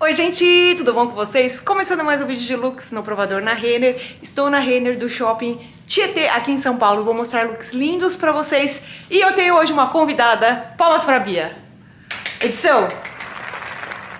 Oi gente, tudo bom com vocês? Começando mais um vídeo de looks no provador na Renner. Estou na Renner do shopping Tietê aqui em São Paulo. Vou mostrar looks lindos pra vocês. E eu tenho hoje uma convidada. Palmas pra Bia. Edição.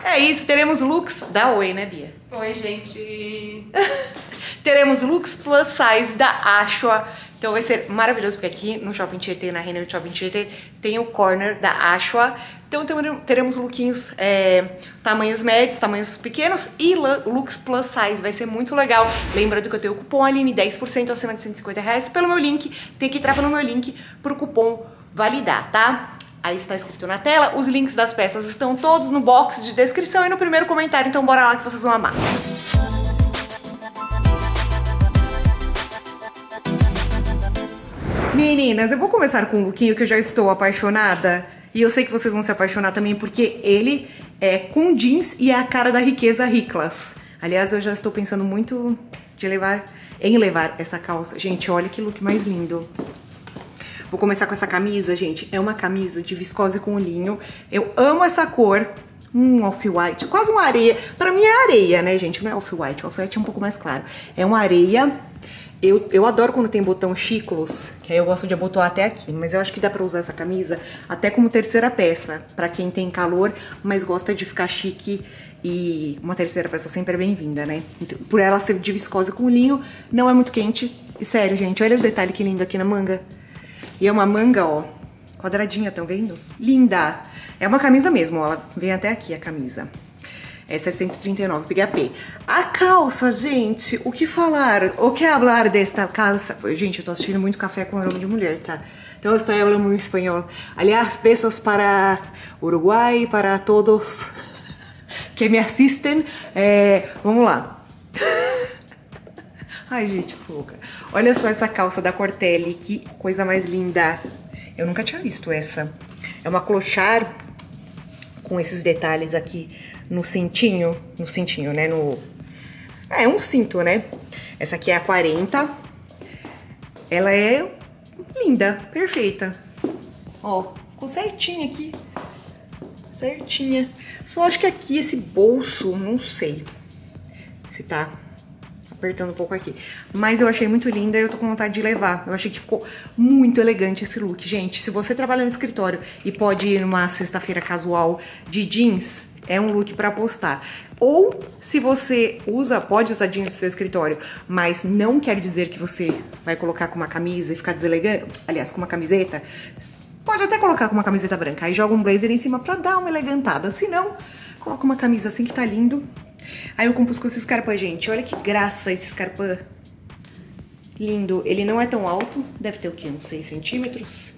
É isso, teremos looks... Dá oi, né Bia? Oi gente. teremos looks plus size da Ashua. Então vai ser maravilhoso, porque aqui no Shopping Tietê, na Renner Shopping Tietê, tem o corner da Ashua. Então teremos lookinhos é, tamanhos médios, tamanhos pequenos e looks plus size. Vai ser muito legal. Lembrando que eu tenho o cupom Aline 10% acima de 150 reais pelo meu link. Tem que entrar pelo meu link pro cupom validar, tá? Aí está escrito na tela. Os links das peças estão todos no box de descrição e no primeiro comentário. Então bora lá que vocês vão amar. Meninas, eu vou começar com um lookinho que eu já estou apaixonada. E eu sei que vocês vão se apaixonar também, porque ele é com jeans e é a cara da riqueza Riclas. Aliás, eu já estou pensando muito de levar, em levar essa calça. Gente, olha que look mais lindo. Vou começar com essa camisa, gente. É uma camisa de viscose com linho. Eu amo essa cor. Um off-white, quase uma areia. Pra mim é areia, né, gente? Não é off-white. Off-white é um pouco mais claro. É uma areia eu, eu adoro quando tem botão chiclos, que aí eu gosto de abotoar até aqui, mas eu acho que dá pra usar essa camisa até como terceira peça, pra quem tem calor, mas gosta de ficar chique e uma terceira peça sempre é bem-vinda, né? Então, por ela ser de viscose com linho, não é muito quente. E sério, gente, olha o detalhe que lindo aqui na manga. E é uma manga, ó, quadradinha, estão vendo? Linda! É uma camisa mesmo, ó, ela vem até aqui a camisa é 639 PHP. A calça, gente, o que falar? O que falar desta calça? Gente, eu tô assistindo muito Café com Aroma de Mulher, tá? Então eu estou falando espanhol. Aliás, besos para Uruguai, para todos que me assistem. É, vamos lá. Ai, gente, louca. Olha só essa calça da Cortelli, que coisa mais linda. Eu nunca tinha visto essa. É uma clochard com esses detalhes aqui no cintinho, no cintinho, né, no... É, um cinto, né? Essa aqui é a 40. Ela é linda, perfeita. Ó, ficou certinha aqui. Certinha. Só acho que aqui esse bolso, não sei se tá apertando um pouco aqui. Mas eu achei muito linda e eu tô com vontade de levar. Eu achei que ficou muito elegante esse look. Gente, se você trabalha no escritório e pode ir numa sexta-feira casual de jeans, é um look para postar. Ou se você usa, pode usar jeans no seu escritório, mas não quer dizer que você vai colocar com uma camisa e ficar deselegante, aliás, com uma camiseta, pode até colocar com uma camiseta branca, aí joga um blazer em cima pra dar uma elegantada, se não, coloca uma camisa assim que tá lindo. Aí eu compus com esse escarpã, gente, olha que graça esse escarpã. Lindo, ele não é tão alto, deve ter o quê, uns 6 centímetros.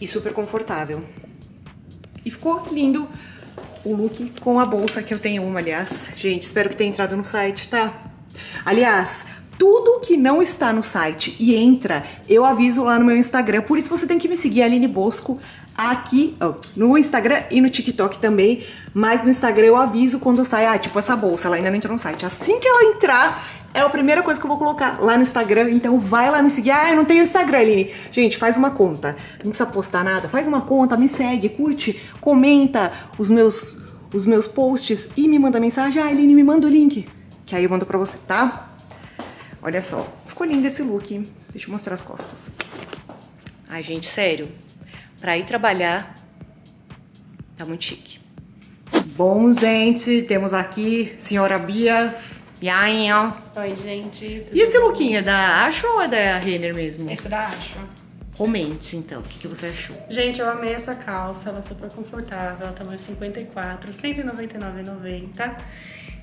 E super confortável. E ficou lindo o look com a bolsa, que eu tenho uma, aliás. Gente, espero que tenha entrado no site, tá? Aliás, tudo que não está no site e entra, eu aviso lá no meu Instagram. Por isso você tem que me seguir, Aline Bosco, aqui oh, no Instagram e no TikTok também. Mas no Instagram eu aviso quando sai, ah, tipo essa bolsa, ela ainda não entrou no site. Assim que ela entrar, é a primeira coisa que eu vou colocar lá no Instagram. Então vai lá me seguir. Ah, eu não tenho Instagram, Aline. Gente, faz uma conta. Não precisa postar nada. Faz uma conta, me segue, curte, comenta os meus, os meus posts e me manda mensagem. Ah, Aline, me manda o link. Que aí eu mando pra você, tá? Olha só. Ficou lindo esse look. Deixa eu mostrar as costas. Ai, gente, sério. Pra ir trabalhar, tá muito chique. Bom, gente, temos aqui senhora Bia Yainho. Oi, gente. E esse lookinho é da Asho ou é da Renner mesmo? Esse é da Asho. Comente, então, o que, que, você achou? Gente, eu amei essa calça, ela é super confortável, ela tamanho 54, 199,90.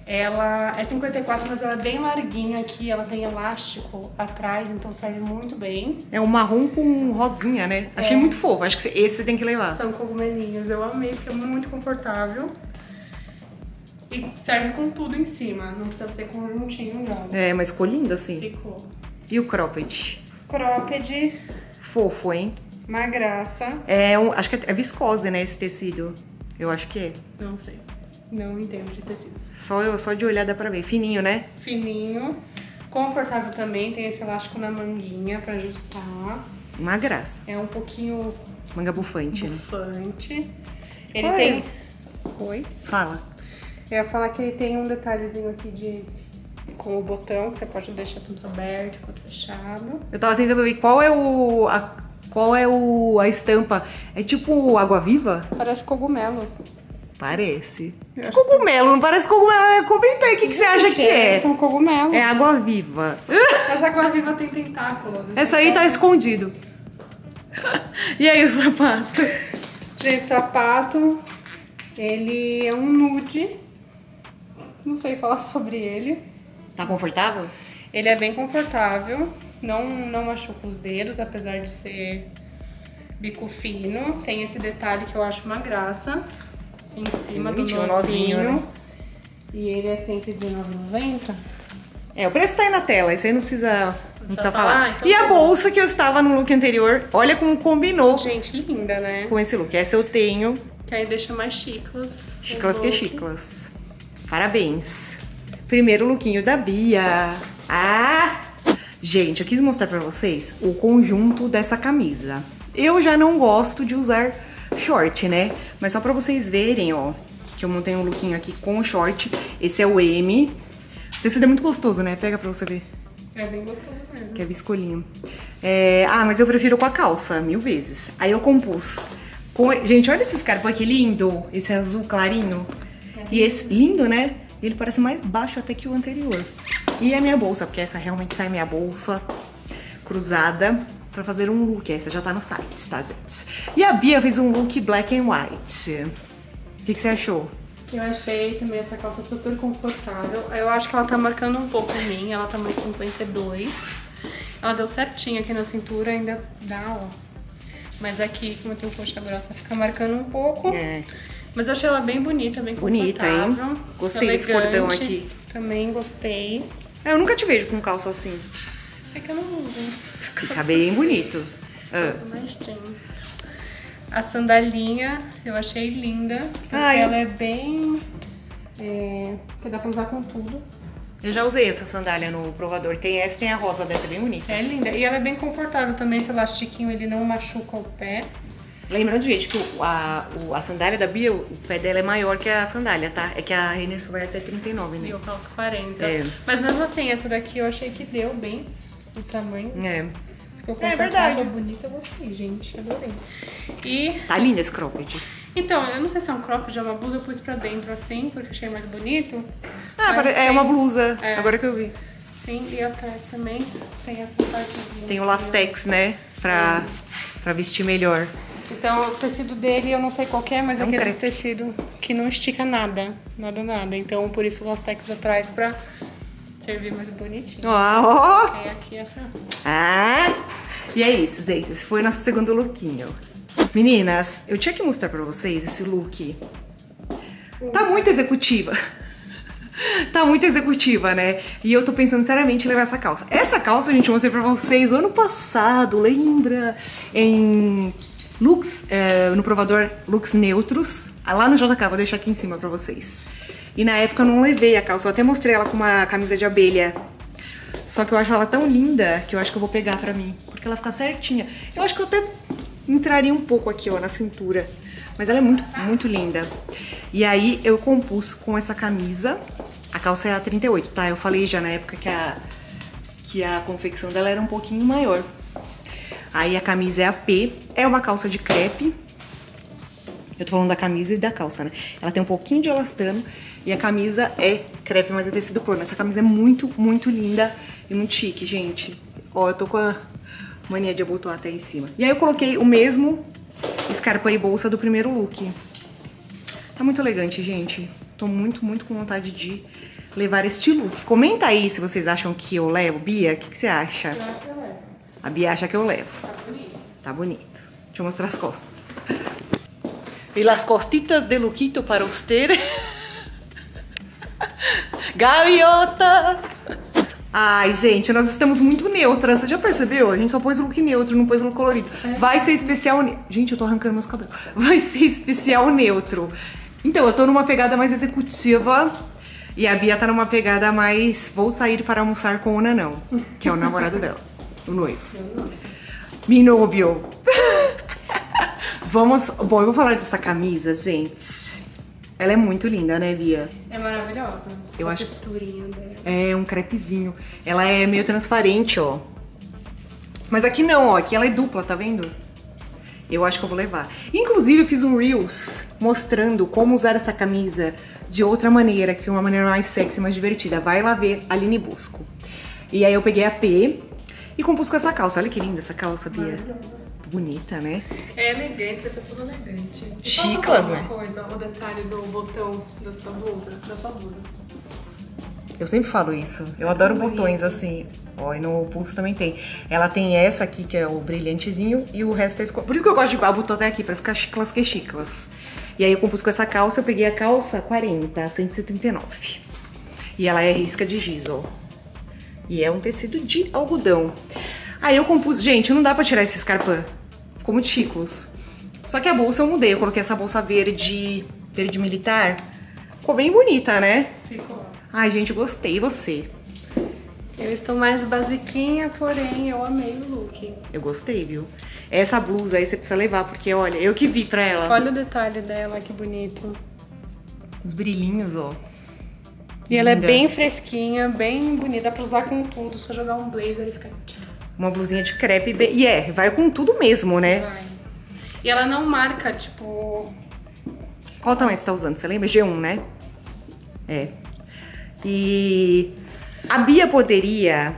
Ela é 54, mas ela é bem larguinha aqui, ela tem elástico atrás, então serve muito bem. É um marrom com rosinha, né? Achei é. muito fofo, acho que esse você tem que levar. São cogumelinhos, eu amei, porque é muito confortável. E serve com tudo em cima, não precisa ser conjuntinho não. É, mas ficou lindo assim. Ficou. E o cropped? Cropped. Fofo, hein? Uma graça. É, um, acho que é viscose, né, esse tecido. Eu acho que é. Não sei. Não entendo de tecidos. Só, só de olhar dá pra ver. Fininho, né? Fininho. Confortável também, tem esse elástico na manguinha pra ajustar. Uma graça. É um pouquinho... Manga bufante. Bufante. Né? Ele Oi. tem... Oi? Fala. Eu ia falar que ele tem um detalhezinho aqui de com o botão, que você pode deixar tanto aberto quanto fechado. Eu tava tentando ver qual é o. A, qual é o. a estampa. É tipo água viva? Parece cogumelo. Parece. É cogumelo, não parece cogumelo. Comenta aí o que, que você acha que é. São cogumelos. É água viva. Mas água viva tem tentáculos. Essa aí tá escondido. e aí o sapato? Gente, sapato, ele é um nude. Não sei falar sobre ele. Tá confortável? Ele é bem confortável, não, não machuca os dedos, apesar de ser bico fino. Tem esse detalhe que eu acho uma graça em cima do nozinho. nozinho né? E ele é R$119,90. É, o preço tá aí na tela, isso aí não precisa, não precisa falar. falar. Então e tá a bolsa que eu estava no look anterior, olha como combinou. Gente, linda, né? Com esse look. Essa eu tenho. Que aí deixa mais chiclas. Chiclas que chiclas. Parabéns. Primeiro lookinho da Bia. Ah! Gente, eu quis mostrar pra vocês o conjunto dessa camisa. Eu já não gosto de usar short, né? Mas só pra vocês verem, ó, que eu montei um lookinho aqui com short. Esse é o M. O tecido é muito gostoso, né? Pega pra você ver. É bem gostoso mesmo. Que é viscolinho. É... Ah, mas eu prefiro com a calça, mil vezes. Aí eu compus. Com... Gente, olha esse escarpa que lindo. Esse azul clarinho. É e esse lindo, né? Ele parece mais baixo até que o anterior. E a minha bolsa, porque essa realmente sai minha bolsa cruzada pra fazer um look. Essa já tá no site, tá, gente? E a Bia fez um look black and white. O que, que você achou? Eu achei também essa calça super confortável. Eu acho que ela tá marcando um pouco em mim. Ela tá mais 52. Ela deu certinho aqui na cintura, ainda dá, ó. Mas aqui, como eu tenho coxa grossa, fica marcando um pouco. É. Mas eu achei ela bem bonita, bem Bonita, hein? Gostei elegante. desse cordão aqui. Também gostei. Eu nunca te vejo com calça assim. É que eu não uso. Fica bem assim. bonito. Ah. mais jeans. A sandalinha eu achei linda. Porque Ai. ela é bem... É, que dá pra usar com tudo. Eu já usei essa sandália no provador. Tem essa tem a rosa dessa, é bem bonita. É linda. E ela é bem confortável também, esse elastiquinho, ele não machuca o pé. Lembrando, gente, que a, a sandália da Bia, o pé dela é maior que a sandália, tá? É que a Renner só vai até 39, né? E eu calço 40. É. Mas mesmo assim, essa daqui eu achei que deu bem o tamanho. É. Ficou é verdade. bonita, eu gostei, gente. Adorei. E... Tá lindo esse cropped. Então, eu não sei se é um cropped ou uma blusa, eu pus pra dentro assim, porque achei mais bonito. Ah, é tem... uma blusa, é. agora que eu vi. Sim, e atrás também tem essa partezinha. Tem o lastex, né? Pra, pra vestir melhor. Então, o tecido dele eu não sei qual é, mas é, é aquele crepe. tecido que não estica nada, nada, nada. Então, por isso o lastex atrás pra servir mais bonitinho. Ó! Oh. É aqui essa. Ah! E é isso, gente. Esse foi o nosso segundo lookinho. Meninas, eu tinha que mostrar pra vocês esse look. Tá muito executiva. tá muito executiva, né? E eu tô pensando seriamente em levar essa calça. Essa calça, gente, eu mostrei pra vocês o ano passado, lembra? Em looks, é, no provador looks neutros. Lá no JK, vou deixar aqui em cima pra vocês. E na época eu não levei a calça, eu até mostrei ela com uma camisa de abelha. Só que eu acho ela tão linda que eu acho que eu vou pegar pra mim, porque ela fica certinha. Eu acho que eu até entraria um pouco aqui, ó, na cintura. Mas ela é muito, muito linda. E aí eu compus com essa camisa. A calça é a 38, tá? Eu falei já na época que a, que a confecção dela era um pouquinho maior. Aí a camisa é a P, é uma calça de crepe. Eu tô falando da camisa e da calça, né? Ela tem um pouquinho de elastano e a camisa é crepe, mas é tecido plano. Essa camisa é muito, muito linda e muito chique, gente. Ó, eu tô com a mania de abotoar até em cima. E aí eu coloquei o mesmo escarpa e bolsa do primeiro look. Tá muito elegante, gente. Tô muito, muito com vontade de levar este look. Comenta aí se vocês acham que eu levo. Bia, o que, que você acha? Eu acho que eu levo. A Bia acha que eu levo. Tá bonito. Tá bonito. Deixa eu mostrar as costas. E as costitas de Luquito para você. Gaviota! Ai, gente, nós estamos muito neutras. Você já percebeu? A gente só pôs look neutro, não pôs look colorido. Vai ser especial... Gente, eu tô arrancando meus cabelos. Vai ser especial neutro. Então, eu tô numa pegada mais executiva e a Bia tá numa pegada mais... Vou sair para almoçar com o Nanão, que é o namorado dela o noivo. Mi novio. Vamos. Bom, eu vou falar dessa camisa, gente. Ela é muito linda, né, Bia? É maravilhosa. Eu Essa acho- texturinha dela. É um crepezinho. Ela é meio transparente, ó. Mas aqui não, ó. Aqui ela é dupla, tá vendo? Eu acho que eu vou levar. Inclusive, eu fiz um Reels mostrando como usar essa camisa de outra maneira, que é uma maneira mais sexy, mais divertida. Vai lá ver Aline Busco. E aí eu peguei a P e compus com essa calça. Olha que linda essa calça, Bia. Maravilhosa. Bonita, né? É elegante, você tá tudo elegante. E Chiclas, né? coisa, o detalhe do botão da sua blusa, da sua blusa. Eu sempre falo isso. Eu adoro Bonito. botões assim. Ó, e no pulso também tem. Ela tem essa aqui, que é o brilhantezinho, e o resto é escuro. Por isso que eu gosto de botão até aqui, pra ficar chiclas que chiclas. E aí eu compus com essa calça, eu peguei a calça 40, 179. E ela é risca de giz, ó. E é um tecido de algodão. Aí eu compus... Gente, não dá pra tirar esse escarpão. Ficou muito chiclos. Só que a bolsa eu mudei. Eu coloquei essa bolsa verde, verde militar. Ficou bem bonita, né? Ficou. Ai, gente, gostei. E você? Eu estou mais basiquinha, porém eu amei o look. Eu gostei, viu? Essa blusa aí você precisa levar, porque olha, eu que vi pra ela. Olha o detalhe dela, que bonito. Os brilhinhos, ó. E ela é Linda. bem fresquinha, bem bonita, pra usar com tudo. Só jogar um blazer e fica... Uma blusinha de crepe. E é, vai com tudo mesmo, né? Vai. E ela não marca, tipo... Qual tamanho você tá usando? Você lembra? G1, né? É. E a Bia poderia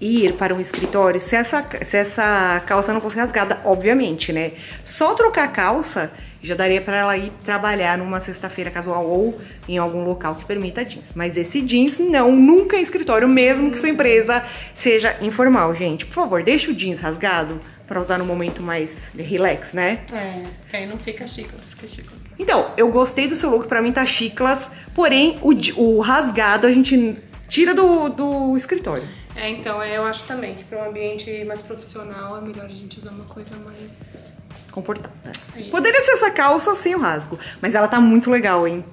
ir para um escritório se essa, se essa calça não fosse rasgada, obviamente, né? Só trocar a calça já daria para ela ir trabalhar numa sexta-feira casual ou em algum local que permita jeans. Mas esse jeans não, nunca em escritório, mesmo que sua empresa seja informal, gente. Por favor, deixa o jeans rasgado para usar no momento mais relax, né? É, que aí não fica chiclas, que chiclas. Então, eu gostei do seu look, pra mim tá chiclas, porém o, o rasgado a gente tira do, do escritório. É, então, é, eu acho também que para um ambiente mais profissional é melhor a gente usar uma coisa mais... Comportável. Aí. Poderia ser essa calça sem o rasgo, mas ela tá muito legal, hein?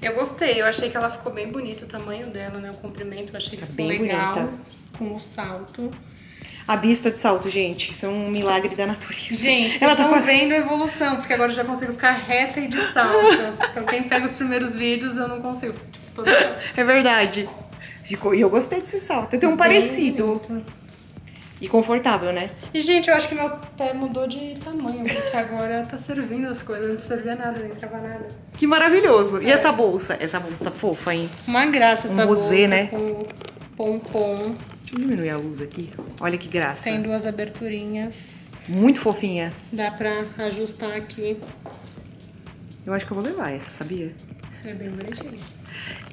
Eu gostei, eu achei que ela ficou bem bonita, o tamanho dela, né? O comprimento, eu achei que ficou bem legal. bonita. Com o salto. A bista de salto, gente, isso é um milagre da natureza. Gente, ela tá parecendo- vendo a evolução, porque agora eu já consigo ficar reta e de salto. então quem pega os primeiros vídeos, eu não consigo. Tipo, toda... É verdade. Ficou, e eu gostei desse salto. Eu tenho um Bem parecido. E confortável, né? E, gente, eu acho que meu pé mudou de tamanho, porque agora tá servindo as coisas, não servia nada, nem trava nada. Que maravilhoso. E essa bolsa? Essa bolsa tá fofa, hein? Uma graça essa Um bolsa rosé, né? com pompom. Deixa eu diminuir a luz aqui. Olha que graça. Tem duas aberturinhas. Muito fofinha. Dá pra ajustar aqui. Eu acho que eu vou levar essa, sabia? É bem bonitinho.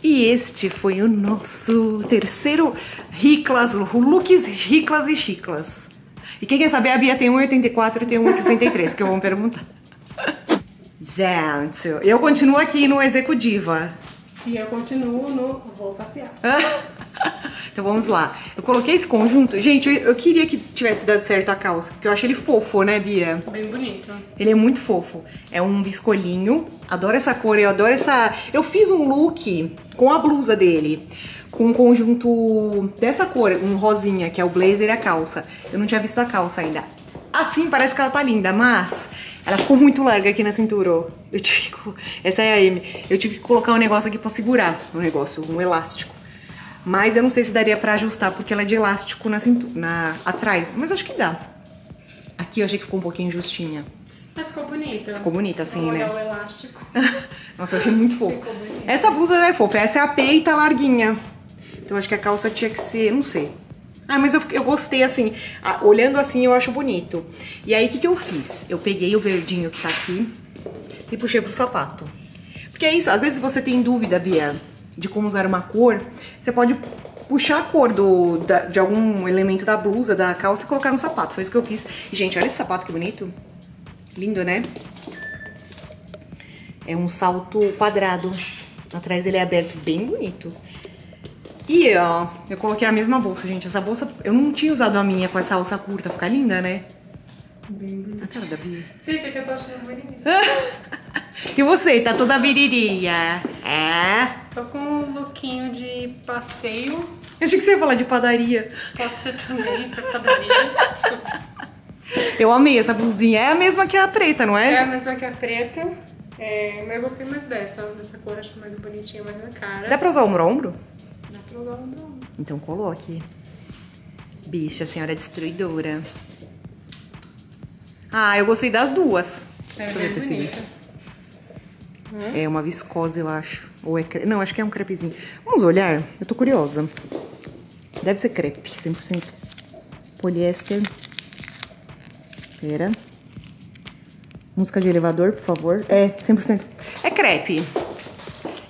E este foi o nosso terceiro Riclas, looks Riclas e Chiclas. E quem quer saber, a Bia tem 1,84 e tem 1,63, que eu vou perguntar. Gente, eu continuo aqui no Executiva. E eu continuo no Vou Passear. Então vamos lá. Eu coloquei esse conjunto. Gente, eu, eu queria que tivesse dado certo a calça, porque eu acho ele fofo, né, Bia? Bem bonito. Ele é muito fofo. É um viscolinho. Adoro essa cor, eu adoro essa. Eu fiz um look com a blusa dele. Com um conjunto dessa cor, um rosinha, que é o blazer e a calça. Eu não tinha visto a calça ainda. Assim parece que ela tá linda, mas ela ficou muito larga aqui na cintura. Eu tive que... Essa é a M. Eu tive que colocar um negócio aqui pra segurar. Um negócio, um elástico. Mas eu não sei se daria pra ajustar, porque ela é de elástico na cintura, na... atrás. Mas acho que dá. Aqui eu achei que ficou um pouquinho justinha. Mas ficou bonita. Ficou bonita assim, né? o elástico. Nossa, eu achei muito fofo. Essa blusa não é fofa, essa é a peita larguinha. Então acho que a calça tinha que ser, não sei. Ah, mas eu, eu gostei assim, ah, olhando assim eu acho bonito. E aí o que, que eu fiz? Eu peguei o verdinho que tá aqui e puxei pro sapato. Porque é isso, às vezes você tem dúvida, Bia, de como usar uma cor, você pode puxar a cor do, da- de algum elemento da blusa, da calça e colocar no sapato. Foi isso que eu fiz. E, gente, olha esse sapato que bonito. Lindo, né? É um salto quadrado. Atrás ele é aberto, bem bonito. E ó, eu coloquei a mesma bolsa, gente. Essa bolsa, eu não tinha usado a minha com essa alça curta. Fica linda, né? Bem. A cara da Bia. Gente, é que eu tô achando bonito. E você, tá toda viriria? É? Tô com um lookinho de passeio. Eu achei que você ia falar de padaria. Pode ser também pra padaria. Eu amei essa blusinha. É a mesma que a preta, não É é? a mesma que a preta. É, mas eu gostei mais dessa, dessa cor, acho mais bonitinha, mais na cara. Dá pra usar ombro a ombro? Dá pra usar um ombro. Então coloque. Bicha, senhora destruidora. Ah, eu gostei das duas. É Deixa eu ver bem o tecido. bonita. É uma viscose, eu acho. Ou é cre... Não, acho que é um crepezinho. Vamos olhar? Eu tô curiosa. Deve ser crepe, 100% poliéster. Pera. Música de elevador, por favor. É, 100%. É crepe.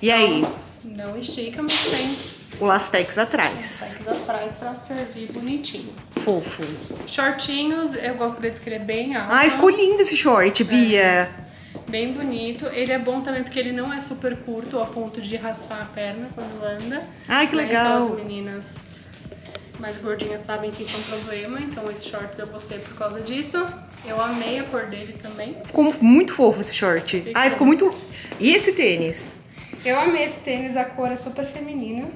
E aí? Não estica, mas tem O lastex atrás. peças atrás pra servir bonitinho. Fofo. Shortinhos, eu gosto dele porque ele é bem alto. Ai, ficou lindo esse short, Bia. Bem bonito. Ele é bom também porque ele não é super curto a ponto de raspar a perna quando anda. Ai, que Né? legal. Então as meninas mais gordinhas sabem que isso é um problema. Então esses shorts eu gostei por causa disso. Eu amei a cor dele também. Ficou muito fofo esse short. Ai, ficou muito... E esse tênis? Eu amei esse tênis, a cor é super feminina.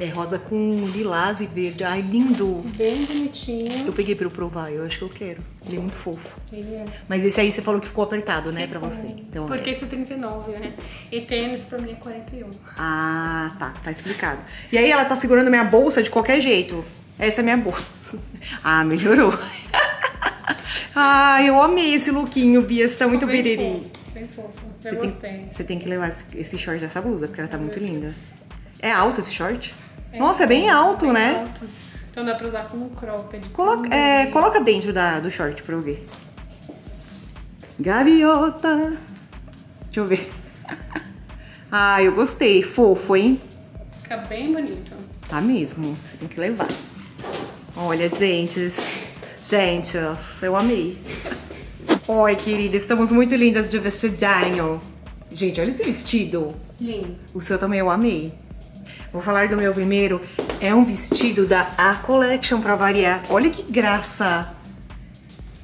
É rosa com lilás e verde. Ai, lindo. Bem bonitinho. Eu peguei pra eu provar, eu acho que eu quero. Ele é muito fofo. Ele é. Mas esse aí você falou que ficou apertado, né, pra Ficou. você. Então, Porque é. esse é 39, né? E tênis pra mim é 41. Ah, tá, tá explicado. E aí ela tá segurando minha bolsa de qualquer jeito. Essa é minha bolsa. Ah, melhorou. Ai, eu amei esse lookinho, Bia. Você tá muito Bem biriri. fofo, Bem fofo. Eu Você gostei. tem, você tem que levar esse esse short dessa blusa, porque ela tá muito linda. É alto esse short? É Nossa, é bem alto, bem né? alto. Então dá pra usar como cropped. Coloca, é, coloca dentro da, do short pra eu ver. Gaviota. Deixa eu ver. Ah, eu gostei. Fofo, hein? Fica bem bonito. Tá mesmo. Você tem que levar. Olha, gente. Gente, eu amei. Oi, querida. Estamos muito lindas de vestidinho. Gente, olha esse vestido. Lindo. O seu também eu amei. Vou falar do meu primeiro. É um vestido da A Collection pra variar. Olha que graça.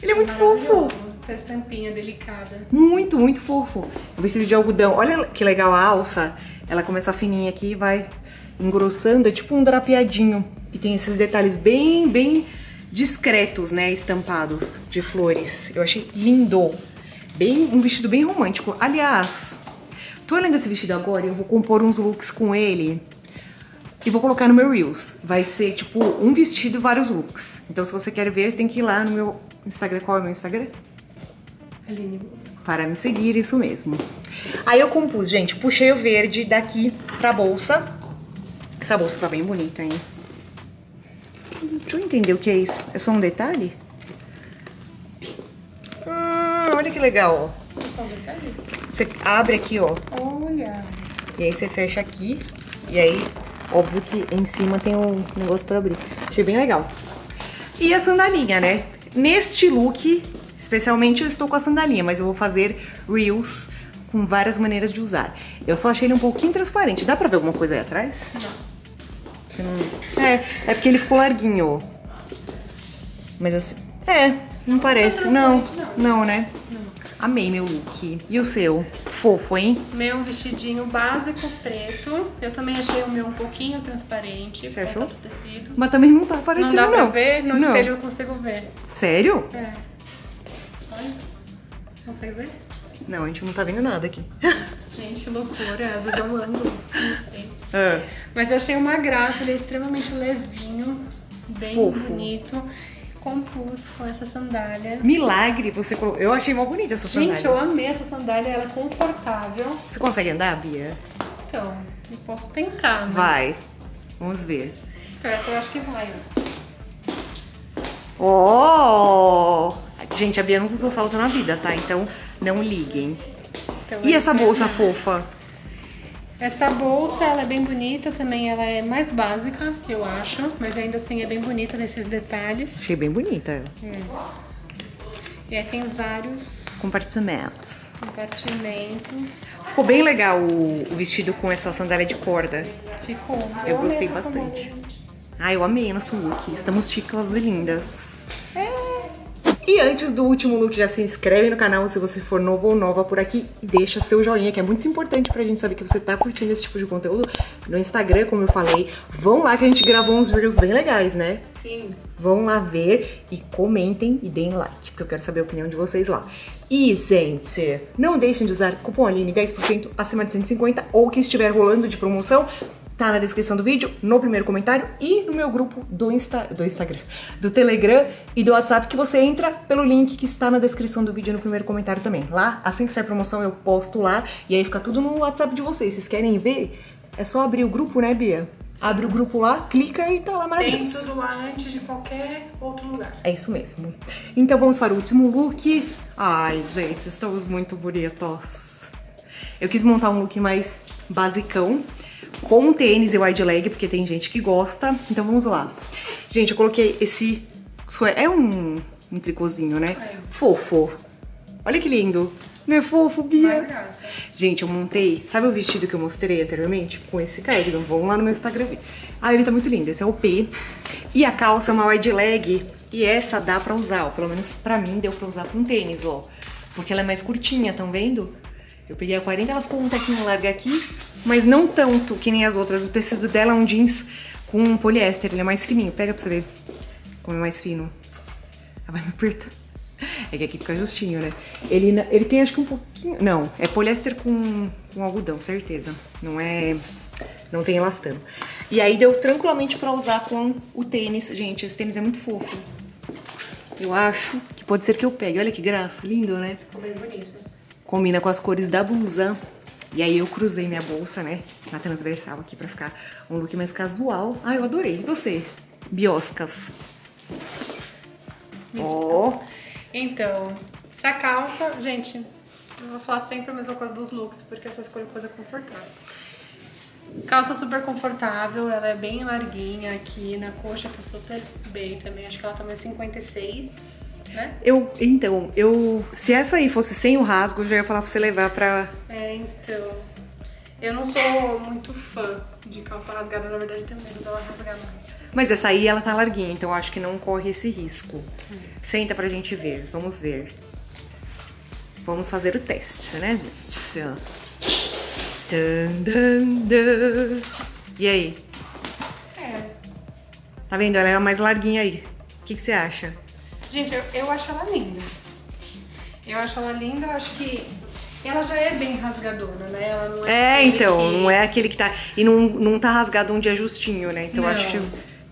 Ele é muito fofo. Essa estampinha delicada. Muito, muito fofo. Um vestido de algodão. Olha que legal a alça. Ela começa fininha aqui e vai engrossando. É tipo um drapeadinho. E tem esses detalhes bem, bem discretos, né? Estampados de flores. Eu achei lindo. Bem, um vestido bem romântico. Aliás, tô olhando esse vestido agora e eu vou compor uns looks com ele. E vou colocar no meu Reels. Vai ser tipo um vestido e vários looks. Então se você quer ver, tem que ir lá no meu Instagram. Qual é o meu Instagram? Aline Bosco. para me seguir, isso mesmo. Aí eu compus, gente, puxei o verde daqui pra bolsa. Essa bolsa tá bem bonita, hein? Deixa eu entender o que é isso. É só um detalhe? Hum, olha que legal, ó. É só um detalhe? Você abre aqui, ó. Olha. E aí você fecha aqui. E aí, óbvio que em cima tem um negócio pra abrir. Achei bem legal. E a sandalinha, né? Neste look, especialmente eu estou com a sandalinha, mas eu vou fazer reels com várias maneiras de usar. Eu só achei ele um pouquinho transparente. Dá pra ver alguma coisa aí atrás? Não- É, é porque ele ficou larguinho. Mas assim, é, não parece. Não, transparente, não, né? Amei meu look. E o seu? Fofo, hein? Meu vestidinho básico preto. Eu também achei o meu um pouquinho transparente. Você achou? tecido. Mas também não tá aparecendo, Não não. dá pra ver? No Não. espelho eu consigo ver. Sério? É. Olha. Consegue ver? Não, a gente não tá vendo nada aqui. Gente, que loucura. Às vezes é um ângulo. Não sei. Ah, Mas eu achei uma graça. Ele é extremamente levinho. Bem Fofo. bonito. Compus com essa sandália. Milagre, você colocou. Eu achei mó bonita essa Gente, sandália. eu amei essa sandália. Ela é confortável. Você consegue andar, Bia? Então, eu posso tentar, mas... Vai. Vamos ver. Então, essa eu acho que vai. Oh! Gente, a Bia nunca usou salto na vida, tá? Então não liguem. Então, E essa bolsa fofa? Essa bolsa, ela é bem bonita também. Ela é mais básica, eu acho. Mas ainda assim é bem bonita nesses detalhes. Achei bem bonita. É. E aí tem vários Compartimentos. compartimentos. Ficou bem legal o, o vestido com essa sandália de corda. Ficou. Eu amei gostei bastante. sandália. Ai, eu amei nosso look. Estamos chicas e lindas. E antes do último look, já se inscreve no canal se você for novo ou nova por aqui e deixa seu joinha, que é muito importante pra gente saber que você tá curtindo esse tipo de conteúdo. No Instagram, como eu falei, vão lá que a gente gravou uns vídeos bem legais, né? Sim. Vão lá ver e comentem e deem like, porque eu quero saber a opinião de vocês lá. E, gente, não deixem de usar cupom Aline 10% acima de 150 ou que estiver rolando de promoção tá na descrição do vídeo, no primeiro comentário e no meu grupo do, Insta, do Instagram, do Telegram e do WhatsApp, que você entra pelo link que está na descrição do vídeo no primeiro comentário também. Lá, assim que sair promoção, eu posto lá e aí fica tudo no WhatsApp de vocês. Vocês querem ver? É só abrir o grupo, né, Bia? Abre o grupo lá, clica e tá lá Tem maravilhoso. tudo lá antes de qualquer outro lugar. É isso mesmo. Então vamos para o último look. Ai, gente, estamos muito bonitos. Eu quis montar um look mais basicão, com tênis e wide leg, porque tem gente que gosta. Então vamos lá. Gente, eu coloquei esse... sue- É um, um tricôzinho, né? É. Fofo. Olha que lindo. Não é fofo, Bia? Gente, eu montei. Sabe o vestido que eu mostrei anteriormente? Com esse cardigan. Vão lá no meu Instagram ver. Ah, ele tá muito lindo. Esse é o P. E a calça é uma wide leg. E essa dá pra usar, ó. Pelo menos pra mim deu pra usar com tênis, ó. Porque ela é mais curtinha, tão vendo? Eu peguei a 40, ela ficou um tequinho larga aqui. Mas não tanto que nem as outras. O tecido dela é um jeans com poliéster. Ele é mais fininho. Pega pra você ver como é mais fino. Ah, vai me apertar. É que aqui fica justinho, né? Ele, ele tem acho que um pouquinho. Não, é poliéster com, com algodão, certeza. Não é. Não tem elastano. E aí deu tranquilamente pra usar com o tênis. Gente, esse tênis é muito fofo. Eu acho que pode ser que eu pegue. Olha que graça, lindo, né? Ficou bem bonito. Combina com as cores da blusa. E aí eu cruzei minha bolsa, né? Na transversal aqui pra ficar um look mais casual. Ah, eu adorei. E você? Bioscas. Ó. Então, essa calça, gente, eu vou falar sempre a mesma coisa dos looks, porque eu só escolho coisa confortável. Calça super confortável, ela é bem larguinha aqui, na coxa tá super bem também. Acho que ela tá mais 56, né? Eu, então, eu. Se essa aí fosse sem o rasgo, eu já ia falar pra você levar pra. É, então. Eu não sou muito fã de calça rasgada, na verdade eu tenho medo dela rasgar mais. Mas essa aí ela tá larguinha, então eu acho que não corre esse risco. Senta pra gente ver, vamos ver. Vamos fazer o teste, né, gente? Tan, dan, dan. E aí? É. Tá vendo? Ela é a mais larguinha aí. O que, que você acha? Gente, eu, eu acho ela linda. Eu acho ela linda, eu acho que ela já é bem rasgadora, né? Ela não é. É, então, que não é aquele que tá. E não, não tá rasgado onde é justinho, né? Então eu Não. acho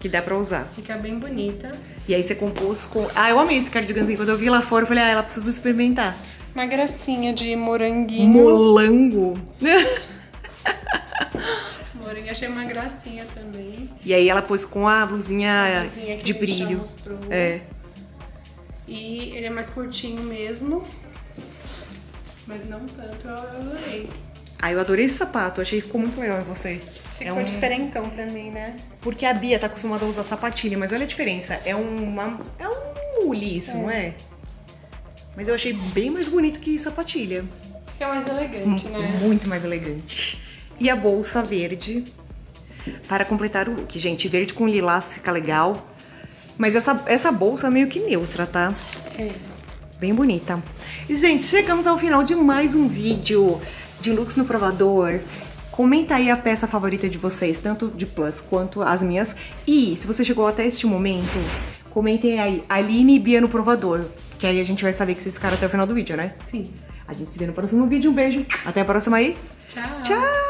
que, dá pra usar. Fica bem bonita. E aí você compôs com. Ah, eu amei esse cardiganzinho. Quando eu vi lá fora, eu falei, ah, ela precisa experimentar. Uma gracinha de moranguinho. Molango. Moranguinho, achei uma gracinha também. E aí ela pôs com a blusinha Blusinha de a gente já brilho. É. E ele é mais curtinho mesmo. Mas não tanto, eu adorei. Ah, eu adorei esse sapato. Achei que ficou muito legal em você. Ficou é um... diferentão pra mim, né? Porque a Bia tá acostumada a usar sapatilha, mas olha a diferença. É uma. É um mule isso, não é? Mas eu achei bem mais bonito que sapatilha. Fica mais elegante, né? Muito mais elegante. E a bolsa verde para completar o look. Gente, verde com lilás fica legal. Mas essa, essa bolsa é meio que neutra, tá? É. Bem bonita. E, gente, chegamos ao final de mais um vídeo de looks no provador. Comenta aí a peça favorita de vocês, tanto de Plus quanto as minhas. E, se você chegou até este momento, comentem aí, Aline e Bia no provador. Que aí a gente vai saber que vocês ficaram até o final do vídeo, né? Sim. A gente se vê no próximo vídeo. Um beijo. Até a próxima aí. Tchau. Tchau!